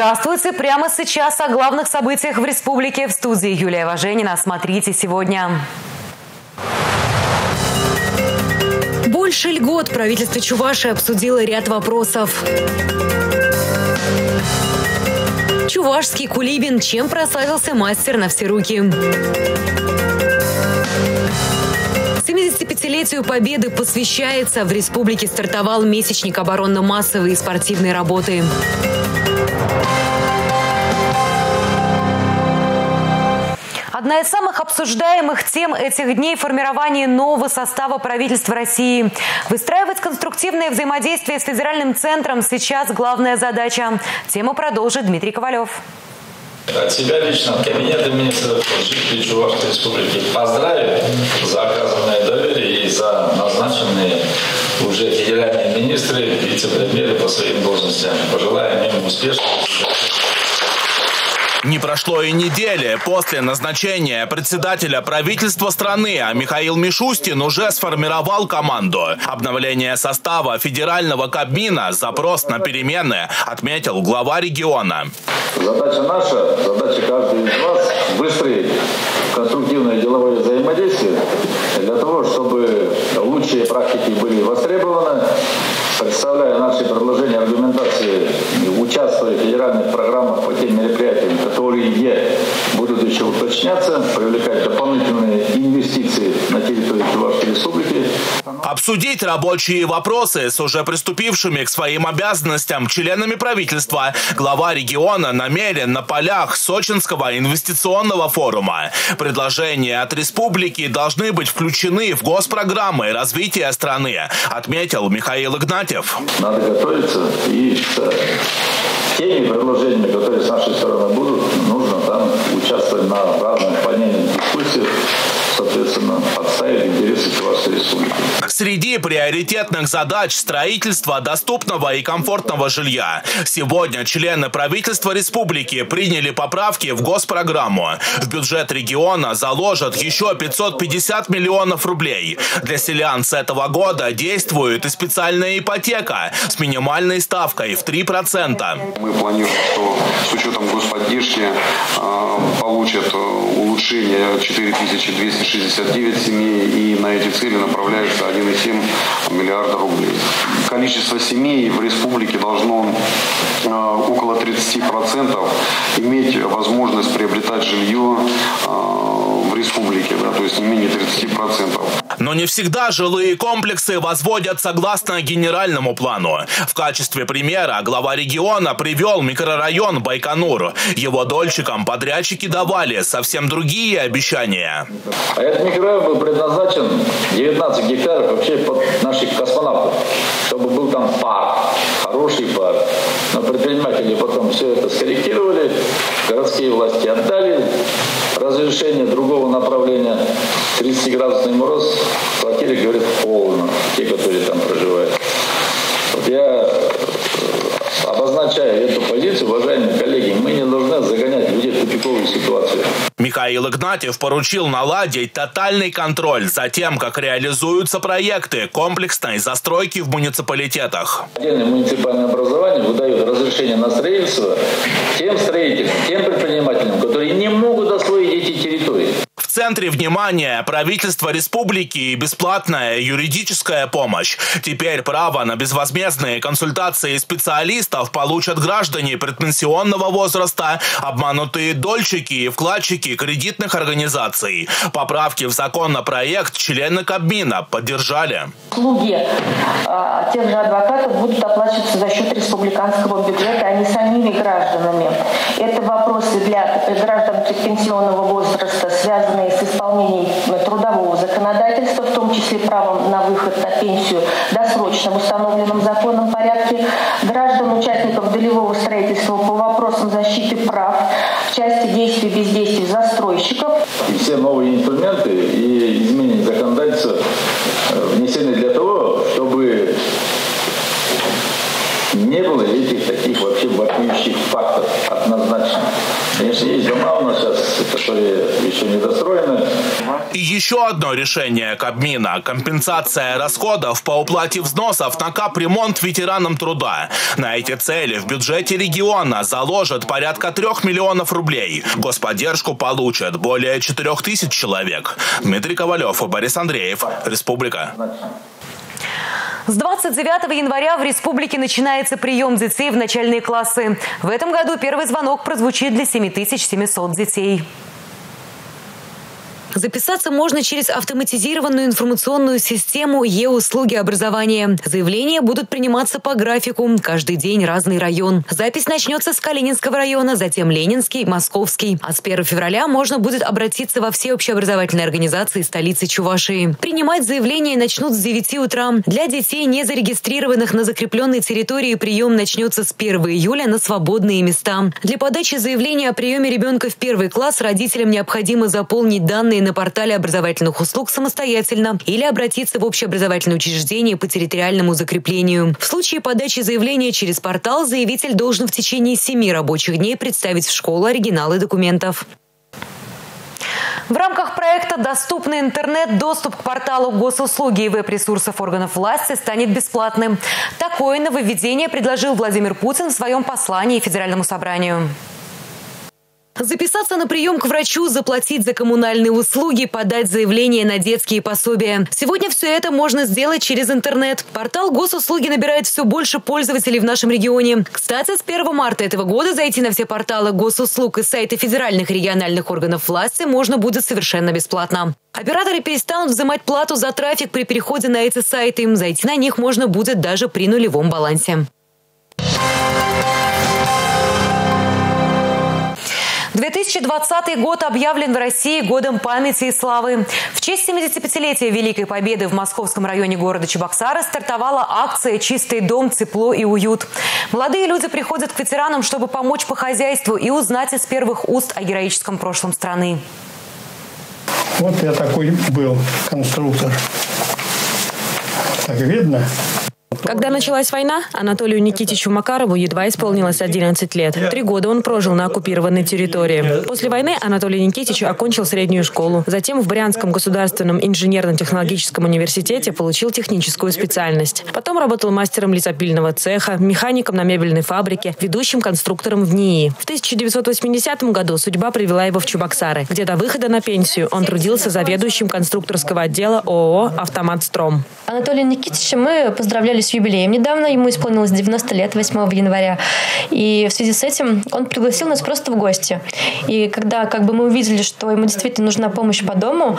Здравствуйте! Прямо сейчас о главных событиях в республике в студии Юлия Важенина. Смотрите сегодня. Больше льгот правительство Чуваши обсудило ряд вопросов. Чувашский кулибин. Чем прославился мастер на все руки? 75-летию Победы посвящается. В республике стартовал месячник оборонно-массовой и спортивной работы. Одна из самых обсуждаемых тем этих дней – формирование нового состава правительства России. Выстраивать конструктивное взаимодействие с федеральным центром сейчас главная задача. Тему продолжит Дмитрий Ковалев. От себя лично, от Кабинета министров, жителей Чувашской республики поздравить за оказанное доверие и за назначенные уже федеральные министры, вице-премьеры по своим должностям. Пожелаем им успешного не прошло и недели после назначения председателя правительства страны, а Михаил Мишустин уже сформировал команду. Обновление состава федерального Кабмина, запрос на перемены, отметил глава региона. Задача наша, задача каждого из вас выстроить конструктивное деловое взаимодействие для того, чтобы лучшие практики были востребованы, представляя наши предложения аргументации, участвуя в федеральных программах по тем мероприятиям, которые будут уточняться, привлекать дополнительные инвестиции на территории Чувашской Республики. Обсудить рабочие вопросы с уже приступившими к своим обязанностям членами правительства глава региона намерен на полях Сочинского инвестиционного форума. Предложения от республики должны быть включены в госпрограммы развития страны, отметил Михаил Игнатьев. Надо готовиться и с теми предложениями, которые с нашей стороны будут, там участвовать на разных панельных дискуссиях, соответственно, отстаивать интересы Чувашской Республики. Среди приоритетных задач строительство доступного и комфортного жилья. Сегодня члены правительства республики приняли поправки в госпрограмму. В бюджет региона заложат еще 550 миллионов рублей. Для селян с этого года действует и специальная ипотека с минимальной ставкой в 3%. Мы планируем, что с учетом господдержки э, получат улучшение 4269 семей и на эти цели направляется 1,7 миллиарда рублей. Количество семей в республике должно э, около 30% иметь возможность приобретать жилье э, в республике, да, то есть не менее 30%. Но не всегда жилые комплексы возводят согласно генеральному плану. В качестве примера глава региона привел микрорайон Байконур. Его дольщикам подрядчики давали совсем другие обещания. А этот микрорайон был предназначен 19 гектаров вообще под наших космонавтов, чтобы был там парк, хороший парк. Но предприниматели потом все это скорректировали, городские власти отдали разрешение другого направления. 30-градусный мороз, в квартире, говорит, холодно, те, которые там проживают. Вот я обозначаю эту позицию, уважаемые коллеги, мы не должны загонять тупиковую ситуацию. Михаил Игнатьев поручил наладить тотальный контроль за тем, как реализуются проекты комплексной застройки в муниципалитетах. Отдельное муниципальное образование выдает разрешение на строительство тем строителям, тем предпринимателям, которые не могут освоить эти территории центре внимания правительство республики и бесплатная юридическая помощь. Теперь право на безвозмездные консультации специалистов получат граждане предпенсионного возраста, обманутые дольщики и вкладчики кредитных организаций. Поправки в законопроект члены Кабмина поддержали. Услуги э, тех же адвокатов будут оплачиваться за счет республиканского бюджета, а не самими гражданами. Это вопросы для граждан предпенсионного возраста, связанные связанные с исполнением трудового законодательства, в том числе правом на выход на пенсию досрочно в установленном законном порядке, граждан, участников долевого строительства по вопросам защиты прав в части действий и бездействий застройщиков. И все новые инструменты и изменения законодательства э, внесены для того, чтобы не было этих таких вообще вопиющих фактов однозначно. Конечно, есть дома у нас сейчас, которые еще недостроены. И еще одно решение Кабмина – компенсация расходов по уплате взносов на капремонт ветеранам труда. На эти цели в бюджете региона заложат порядка трех миллионов рублей. Господдержку получат более четырех тысяч человек. Дмитрий Ковалев и Борис Андреев. Республика. С 29 января в республике начинается прием детей в начальные классы. В этом году первый звонок прозвучит для 7700 детей. Записаться можно через автоматизированную информационную систему Е-услуги образования. Заявления будут приниматься по графику. Каждый день разный район. Запись начнется с Калининского района, затем Ленинский, Московский. А с 1 февраля можно будет обратиться во все общеобразовательные организации столицы Чувашии. Принимать заявления начнут с 9 утра. Для детей, не зарегистрированных на закрепленной территории, прием начнется с 1 июля на свободные места. Для подачи заявления о приеме ребенка в первый класс родителям необходимо заполнить данные на портале образовательных услуг самостоятельно или обратиться в общеобразовательное учреждение по территориальному закреплению. В случае подачи заявления через портал заявитель должен в течение семи рабочих дней представить в школу оригиналы документов. В рамках проекта «Доступный интернет» доступ к порталу госуслуги и веб-ресурсов органов власти станет бесплатным. Такое нововведение предложил Владимир Путин в своем послании Федеральному собранию. Записаться на прием к врачу, заплатить за коммунальные услуги, подать заявление на детские пособия. Сегодня все это можно сделать через интернет. Портал госуслуги набирает все больше пользователей в нашем регионе. Кстати, с 1 марта этого года зайти на все порталы госуслуг и сайты федеральных и региональных органов власти можно будет совершенно бесплатно. Операторы перестанут взимать плату за трафик при переходе на эти сайты. Зайти на них можно будет даже при нулевом балансе. 2020 год объявлен в России годом памяти и славы. В честь 75-летия Великой Победы в московском районе города Чебоксары стартовала акция «Чистый дом, тепло и уют». Молодые люди приходят к ветеранам, чтобы помочь по хозяйству и узнать из первых уст о героическом прошлом страны. Вот я такой был конструктор. Так видно? Когда началась война, Анатолию Никитичу Макарову едва исполнилось 11 лет. Три года он прожил на оккупированной территории. После войны Анатолий Никитич окончил среднюю школу. Затем в Брянском государственном инженерно-технологическом университете получил техническую специальность. Потом работал мастером лесопильного цеха, механиком на мебельной фабрике, ведущим конструктором в НИИ. В 1980 году судьба привела его в Чебоксары, где до выхода на пенсию он трудился заведующим конструкторского отдела ООО «Автомат Стром». Анатолия Никитича мы поздравляли с юбилеем недавно, ему исполнилось 90 лет, 8 января. И в связи с этим он пригласил нас просто в гости. И когда как бы мы увидели, что ему действительно нужна помощь по дому,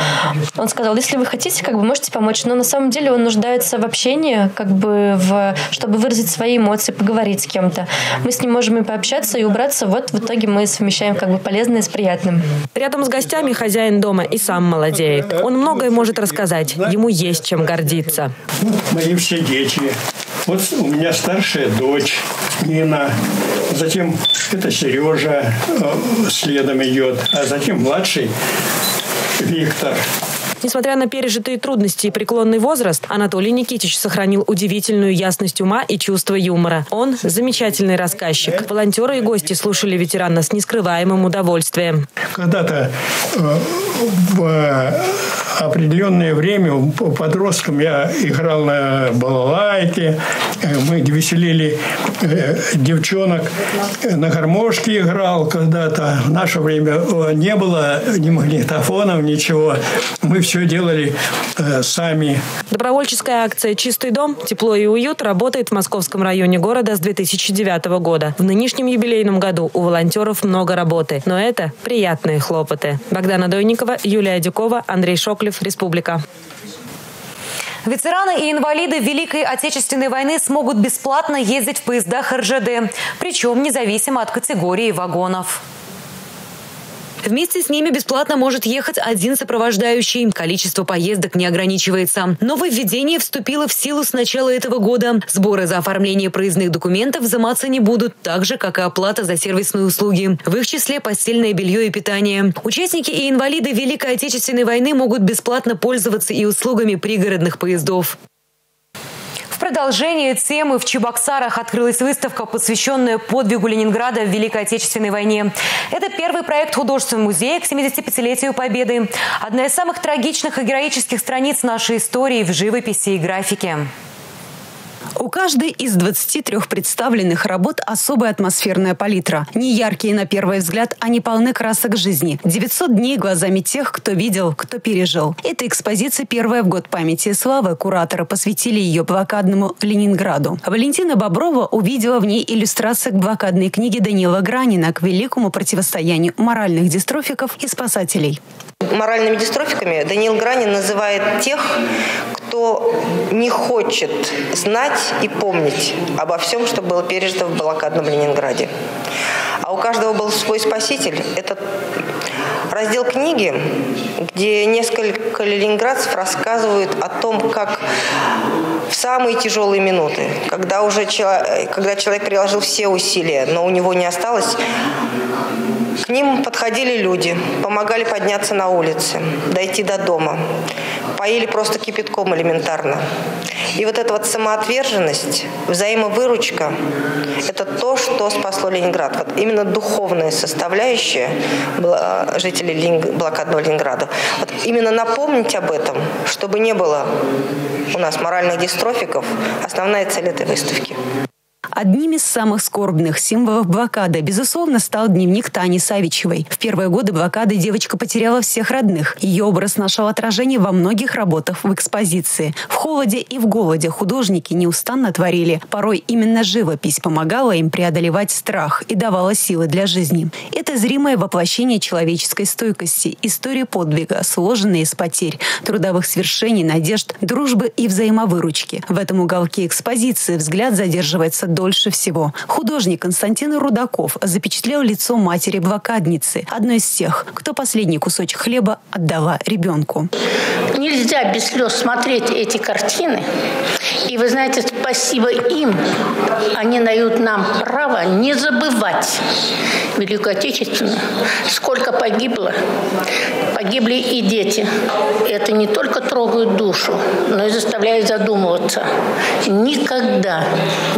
он сказал, если вы хотите, как бы можете помочь. Но на самом деле он нуждается в общении, как бы в, чтобы выразить свои эмоции, поговорить с кем-то. Мы с ним можем и пообщаться, и убраться. Вот в итоге мы совмещаем как бы полезное с приятным. Рядом с гостями хозяин дома и сам молодеет. Он многое может рассказать. Ему есть чем гордиться. Мои все дети, вот у меня старшая дочь Нина, затем это Сережа э, следом идет, а затем младший Виктор. Несмотря на пережитые трудности и преклонный возраст, Анатолий Никитич сохранил удивительную ясность ума и чувство юмора. Он замечательный рассказчик. Волонтеры и гости слушали ветерана с нескрываемым удовольствием. Когда-то э, в определенное время подростком я играл на балалайке, э, мы веселили э, девчонок, на гармошке играл когда-то. В наше время не было ни магнитофонов, ничего. Мы все делали э, сами. Добровольческая акция «Чистый дом. Тепло и уют» работает в московском районе города с 2009 года. В нынешнем юбилейном году у волонтеров много работы, но это приятные хлопоты. Богдана Дойникова, Юлия Дюкова, Андрей Шоклев, Республика. Ветераны и инвалиды Великой Отечественной войны смогут бесплатно ездить в поездах РЖД, причем независимо от категории вагонов. Вместе с ними бесплатно может ехать один сопровождающий. Количество поездок не ограничивается. Нововведение вступило в силу с начала этого года. Сборы за оформление проездных документов взиматься не будут, так же, как и оплата за сервисные услуги. В их числе постельное белье и питание. Участники и инвалиды Великой Отечественной войны могут бесплатно пользоваться и услугами пригородных поездов продолжение темы в Чебоксарах открылась выставка, посвященная подвигу Ленинграда в Великой Отечественной войне. Это первый проект художественного музея к 75-летию Победы. Одна из самых трагичных и героических страниц нашей истории в живописи и графике. У каждой из 23 представленных работ особая атмосферная палитра. Не яркие на первый взгляд, они полны красок жизни. 900 дней глазами тех, кто видел, кто пережил. Эта экспозиция первая в год памяти славы. Кураторы посвятили ее блокадному Ленинграду. Валентина Боброва увидела в ней иллюстрации к блокадной книге Данила Гранина к великому противостоянию моральных дистрофиков и спасателей. Моральными дистрофиками Даниил Гранин называет тех, кто не хочет знать и помнить обо всем, что было пережито в блокадном Ленинграде. А у каждого был свой спаситель. Это раздел книги, где несколько ленинградцев рассказывают о том, как в самые тяжелые минуты, когда уже человек, когда человек приложил все усилия, но у него не осталось к ним подходили люди, помогали подняться на улицы, дойти до дома, поили просто кипятком элементарно. И вот эта вот самоотверженность, взаимовыручка – это то, что спасло Ленинград. Вот именно духовная составляющая жителей блокадного Ленинграда. Вот именно напомнить об этом, чтобы не было у нас моральных дистрофиков, основная цель этой выставки. Одним из самых скорбных символов блокады, безусловно, стал дневник Тани Савичевой. В первые годы блокады девочка потеряла всех родных. Ее образ нашел отражение во многих работах в экспозиции. В холоде и в голоде художники неустанно творили. Порой именно живопись помогала им преодолевать страх и давала силы для жизни. Это зримое воплощение человеческой стойкости, истории подвига, сложенные из потерь, трудовых свершений, надежд, дружбы и взаимовыручки. В этом уголке экспозиции взгляд задерживается до дольше всего. Художник Константин Рудаков запечатлел лицо матери-блокадницы, одной из тех, кто последний кусочек хлеба отдала ребенку. Нельзя без слез смотреть эти картины. И вы знаете, спасибо им. Они дают нам право не забывать Великую Отечественную. Сколько погибло. Погибли и дети. Это не только трогает душу, но и заставляет задумываться. Никогда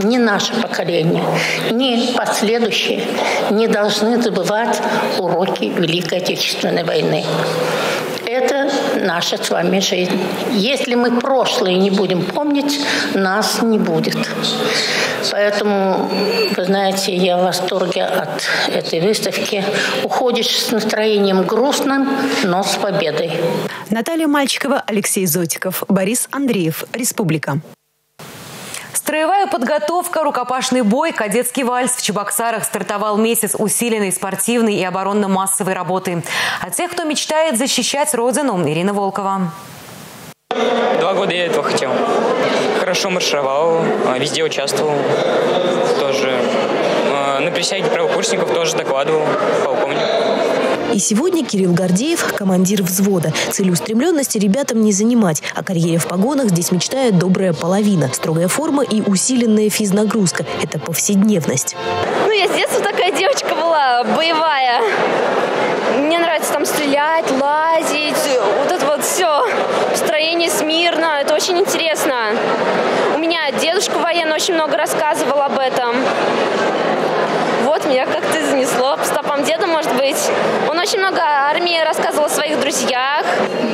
не наше наше поколение, ни последующие не должны забывать уроки Великой Отечественной войны. Это наша с вами жизнь. Если мы прошлое не будем помнить, нас не будет. Поэтому, вы знаете, я в восторге от этой выставки. Уходишь с настроением грустным, но с победой. Наталья Мальчикова, Алексей Зотиков, Борис Андреев, Республика. Строевая подготовка, рукопашный бой, кадетский вальс в Чебоксарах стартовал месяц усиленной спортивной и оборонно-массовой работы. А тех, кто мечтает защищать Родину, Ирина Волкова. Два года я этого хотел. Хорошо маршировал, а, везде участвовал. Тоже а, на присяге правокурсников тоже докладывал полковник. И сегодня Кирилл Гордеев – командир взвода. Целеустремленности ребятам не занимать. О карьере в погонах здесь мечтает добрая половина. Строгая форма и усиленная физнагрузка – это повседневность. Ну, я с детства такая девочка была, боевая. Мне нравится там стрелять, лазить, вот это вот все. Строение смирно, это очень интересно. У меня дедушка военный очень много рассказывал об этом вот меня как-то занесло по стопам деда, может быть. Он очень много армии рассказывал о своих друзьях.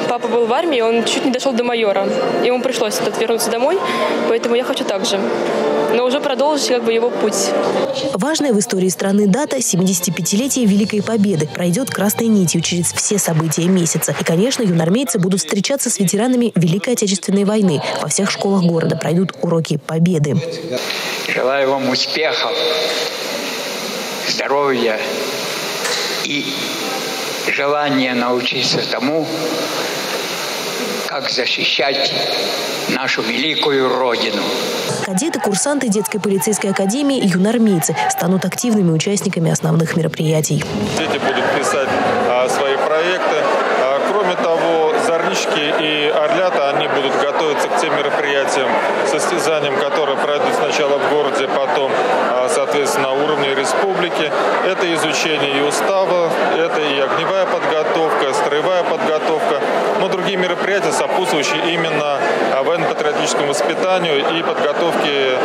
Папа был в армии, он чуть не дошел до майора. Ему пришлось тут вернуться домой, поэтому я хочу так же. Но уже продолжить как бы его путь. Важная в истории страны дата 75-летия Великой Победы пройдет красной нитью через все события месяца. И, конечно, юнормейцы будут встречаться с ветеранами Великой Отечественной войны. Во всех школах города пройдут уроки Победы. Желаю вам успехов здоровья и желание научиться тому, как защищать нашу великую Родину. Кадеты, курсанты детской полицейской академии юнормейцы станут активными участниками основных мероприятий. Дети будут писать а, свои проекты. А, кроме того, зорнички и орлята, они будут готовиться к тем мероприятиям, состязаниям, которые пройдут сначала в городе, потом, а, соответственно, на уровне республики. Это изучение и устава, это и огневая подготовка, строевая подготовка. но другие мероприятия, сопутствующие именно военно-патриотическому воспитанию и подготовке,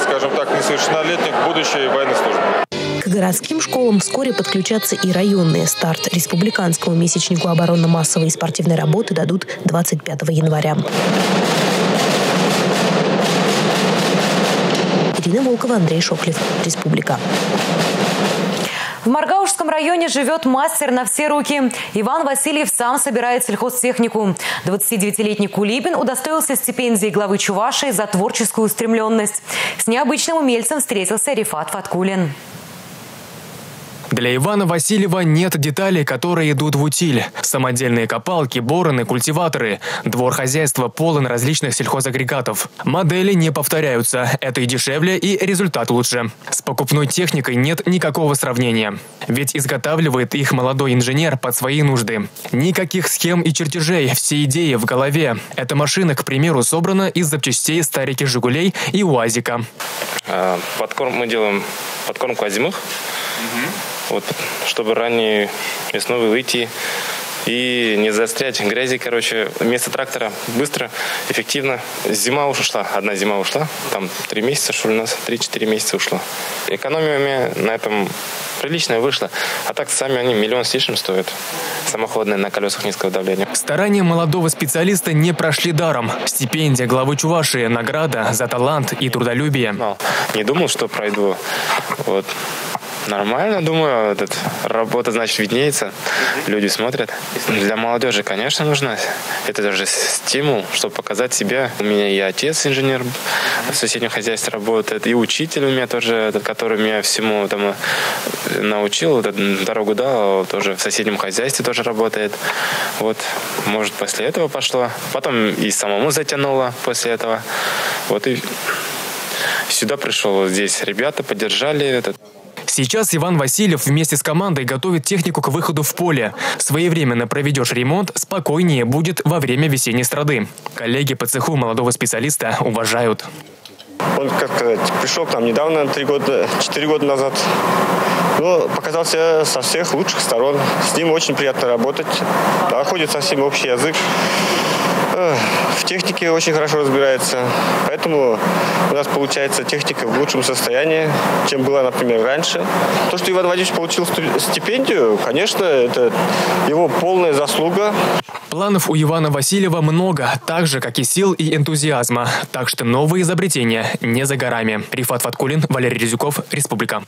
скажем так, несовершеннолетних к будущей военной службе. Городским школам вскоре подключатся и районные. Старт республиканскому месячнику оборонно-массовой и спортивной работы дадут 25 января. Ирина Волкова, Андрей Шоклев. Республика. В Маргаушском районе живет мастер на все руки. Иван Васильев сам собирает сельхозтехнику. 29-летний Кулибин удостоился стипендии главы Чувашии за творческую устремленность. С необычным умельцем встретился Рифат Фаткулин. Для Ивана Васильева нет деталей, которые идут в утиль. Самодельные копалки, бороны, культиваторы. Двор хозяйства полон различных сельхозагрегатов. Модели не повторяются. Это и дешевле, и результат лучше. С покупной техникой нет никакого сравнения. Ведь изготавливает их молодой инженер под свои нужды. Никаких схем и чертежей, все идеи в голове. Эта машина, к примеру, собрана из запчастей старики «Жигулей» и «УАЗика». А, подкорм, мы делаем подкормку озимых. Угу. Вот, чтобы ранее весной выйти и не застрять в грязи, короче, вместо трактора быстро, эффективно. Зима уже ушла, одна зима ушла, там три месяца, что ли, у нас, три-четыре месяца ушло. Экономия на этом приличная вышла, а так сами они миллион с лишним стоят. Самоходные на колесах низкого давления. Старания молодого специалиста не прошли даром. Стипендия главы Чувашии, награда за талант и трудолюбие. Не думал, что пройду. Вот. Нормально, думаю, этот, работа, значит, виднеется, люди смотрят. Для молодежи, конечно, нужна. Это даже стимул, чтобы показать себя. У меня и отец инженер в соседнем хозяйстве работает, и учитель у меня тоже, этот, который меня всему там э, научил, этот, дорогу дал, тоже в соседнем хозяйстве тоже работает. Вот, может, после этого пошло. Потом и самому затянуло после этого. Вот и сюда пришел вот здесь. Ребята поддержали этот Сейчас Иван Васильев вместе с командой готовит технику к выходу в поле. Своевременно проведешь ремонт, спокойнее будет во время весенней страды. Коллеги по цеху молодого специалиста уважают. Он, как сказать, пришел к нам недавно, три года, четыре года назад. Но показался со всех лучших сторон. С ним очень приятно работать. Находит совсем общий язык в технике очень хорошо разбирается. Поэтому у нас получается техника в лучшем состоянии, чем была, например, раньше. То, что Иван Владимирович получил стипендию, конечно, это его полная заслуга. Планов у Ивана Васильева много, так же, как и сил и энтузиазма. Так что новые изобретения не за горами. Рифат Фаткулин, Валерий Резюков, Республика.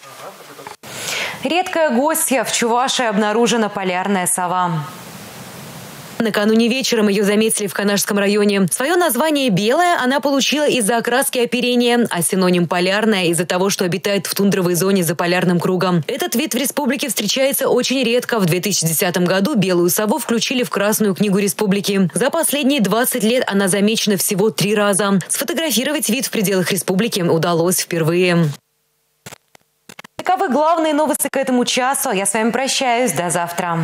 Редкая гостья в Чувашии обнаружена полярная сова. Накануне вечером ее заметили в Канашском районе. Свое название «белая» она получила из-за окраски оперения, а синоним «полярная» из-за того, что обитает в тундровой зоне за полярным кругом. Этот вид в республике встречается очень редко. В 2010 году белую сову включили в Красную книгу республики. За последние 20 лет она замечена всего три раза. Сфотографировать вид в пределах республики удалось впервые. Таковы главные новости к этому часу. Я с вами прощаюсь. До завтра.